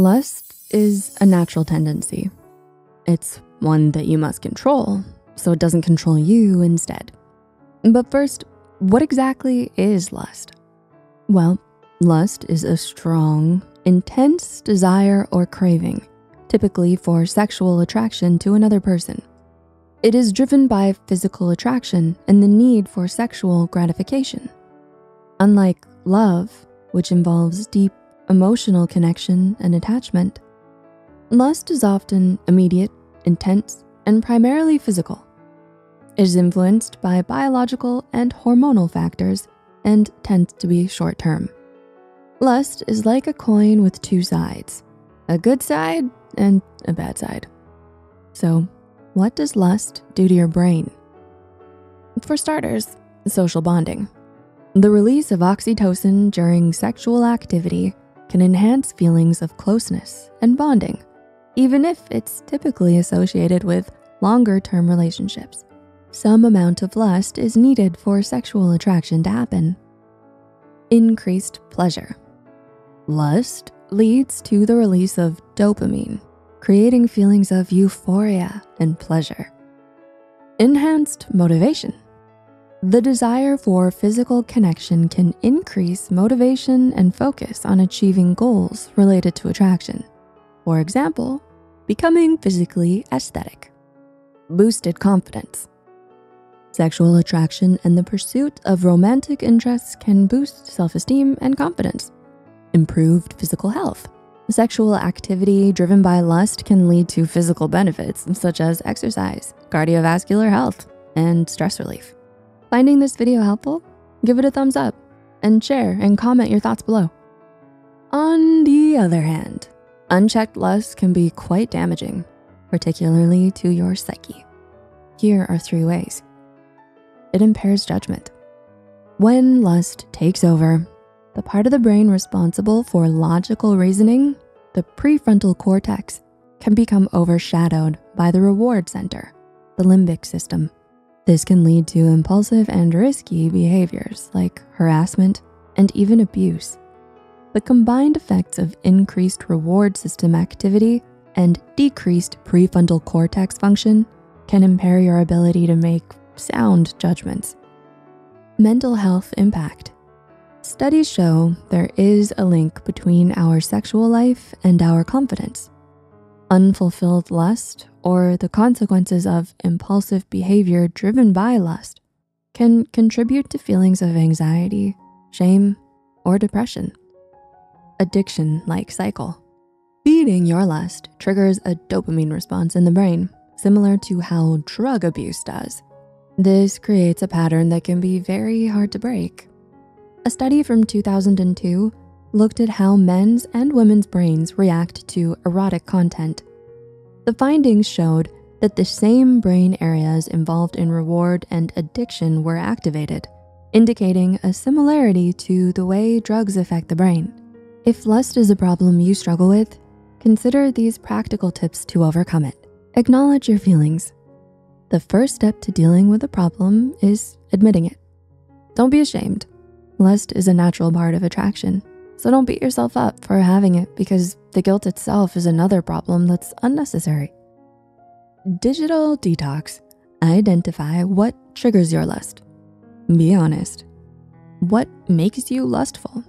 Lust is a natural tendency. It's one that you must control so it doesn't control you instead. But first, what exactly is lust? Well, lust is a strong, intense desire or craving, typically for sexual attraction to another person. It is driven by physical attraction and the need for sexual gratification. Unlike love, which involves deep emotional connection and attachment, lust is often immediate, intense, and primarily physical. It is influenced by biological and hormonal factors and tends to be short term. Lust is like a coin with two sides, a good side and a bad side. So what does lust do to your brain? For starters, social bonding. The release of oxytocin during sexual activity can enhance feelings of closeness and bonding, even if it's typically associated with longer term relationships. Some amount of lust is needed for sexual attraction to happen. Increased pleasure. Lust leads to the release of dopamine, creating feelings of euphoria and pleasure. Enhanced motivation. The desire for physical connection can increase motivation and focus on achieving goals related to attraction. For example, becoming physically aesthetic. Boosted confidence. Sexual attraction and the pursuit of romantic interests can boost self-esteem and confidence. Improved physical health. Sexual activity driven by lust can lead to physical benefits such as exercise, cardiovascular health, and stress relief. Finding this video helpful? Give it a thumbs up and share and comment your thoughts below. On the other hand, unchecked lust can be quite damaging, particularly to your psyche. Here are three ways it impairs judgment. When lust takes over, the part of the brain responsible for logical reasoning, the prefrontal cortex, can become overshadowed by the reward center, the limbic system. This can lead to impulsive and risky behaviors like harassment and even abuse. The combined effects of increased reward system activity and decreased prefrontal cortex function can impair your ability to make sound judgments. Mental health impact. Studies show there is a link between our sexual life and our confidence. Unfulfilled lust or the consequences of impulsive behavior driven by lust can contribute to feelings of anxiety, shame, or depression. Addiction-like cycle. Feeding your lust triggers a dopamine response in the brain, similar to how drug abuse does. This creates a pattern that can be very hard to break. A study from 2002 looked at how men's and women's brains react to erotic content. The findings showed that the same brain areas involved in reward and addiction were activated, indicating a similarity to the way drugs affect the brain. If lust is a problem you struggle with, consider these practical tips to overcome it. Acknowledge your feelings. The first step to dealing with a problem is admitting it. Don't be ashamed. Lust is a natural part of attraction, so don't beat yourself up for having it because the guilt itself is another problem that's unnecessary. Digital detox. Identify what triggers your lust. Be honest. What makes you lustful?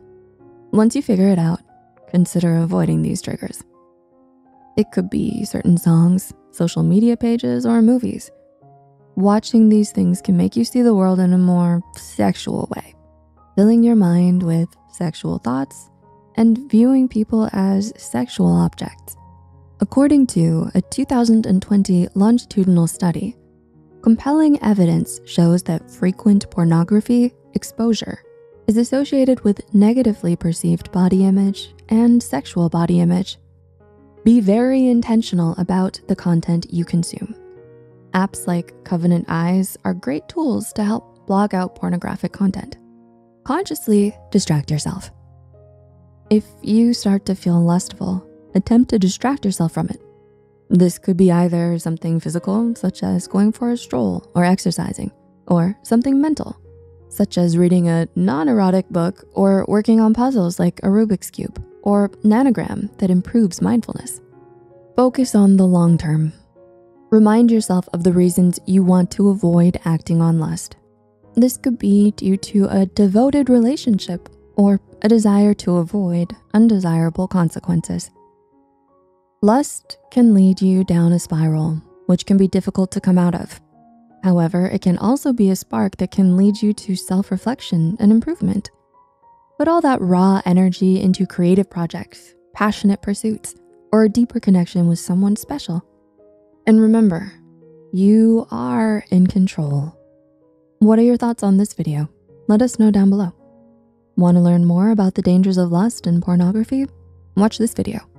Once you figure it out, consider avoiding these triggers. It could be certain songs, social media pages, or movies. Watching these things can make you see the world in a more sexual way, filling your mind with sexual thoughts and viewing people as sexual objects. According to a 2020 longitudinal study, compelling evidence shows that frequent pornography exposure is associated with negatively perceived body image and sexual body image. Be very intentional about the content you consume. Apps like Covenant Eyes are great tools to help blog out pornographic content. Consciously distract yourself. If you start to feel lustful, attempt to distract yourself from it. This could be either something physical, such as going for a stroll or exercising, or something mental, such as reading a non-erotic book or working on puzzles like a Rubik's Cube. or nonogram that improves mindfulness. Focus on the long term. Remind yourself of the reasons you want to avoid acting on lust. This could be due to a devoted relationship or a desire to avoid undesirable consequences. Lust can lead you down a spiral, which can be difficult to come out of. However, it can also be a spark that can lead you to self-reflection and improvement. Put all that raw energy into creative projects, passionate pursuits, or a deeper connection with someone special. And remember, you are in control. What are your thoughts on this video? Let us know down below. Wanna learn more about the dangers of lust and pornography? Watch this video.